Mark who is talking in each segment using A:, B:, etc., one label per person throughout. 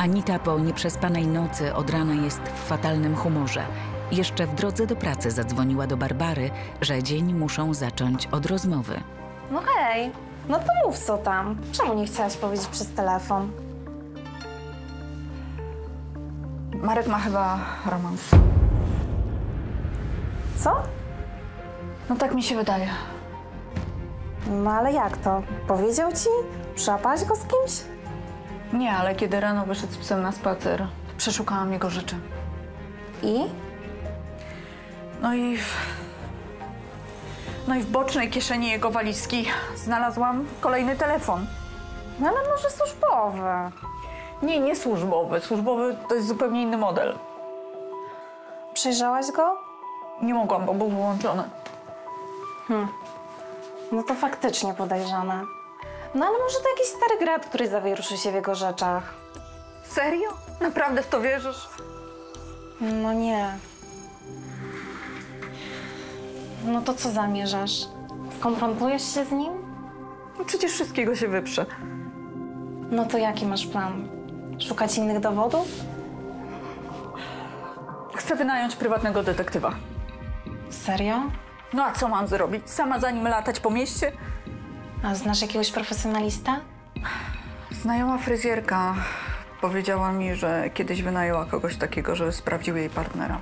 A: Anita po nieprzespanej nocy od rana jest w fatalnym humorze. Jeszcze w drodze do pracy zadzwoniła do Barbary, że dzień muszą zacząć od rozmowy.
B: No hej, no to mów co tam. Czemu nie chciałaś powiedzieć przez telefon?
C: Marek ma chyba romans.
B: Co?
C: No tak mi się wydaje.
B: No ale jak to? Powiedział ci? Przyłapałaś go z kimś?
C: Nie, ale kiedy rano wyszedł z psem na spacer, przeszukałam jego rzeczy.
B: I?
C: No i w... No i w bocznej kieszeni jego walizki znalazłam kolejny telefon.
B: No ale może służbowy.
C: Nie, nie służbowy. Służbowy to jest zupełnie inny model.
B: Przejrzałaś go?
C: Nie mogłam, bo był wyłączony.
B: No to faktycznie podejrzane. No ale może to jakiś stary grat, który zawieruszy się w jego rzeczach.
C: Serio? Naprawdę w to wierzysz?
B: No nie. No to co zamierzasz? Skonfrontujesz się z nim?
C: No przecież wszystkiego się wyprze.
B: No to jaki masz plan? Szukać innych dowodów?
C: Chcę wynająć prywatnego detektywa.
B: Serio?
C: No a co mam zrobić? Sama za nim latać po mieście?
B: A znasz jakiegoś profesjonalista?
C: Znajoma fryzjerka powiedziała mi, że kiedyś wynajęła kogoś takiego, żeby sprawdził jej partnera.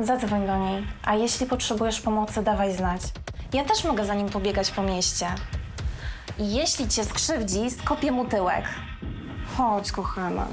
B: Zadzwoń do niej. A jeśli potrzebujesz pomocy, dawaj znać. Ja też mogę za nim pobiegać po mieście. Jeśli cię skrzywdzi, skopię mu tyłek. Chodź, kochana.